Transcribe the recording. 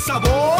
sabor.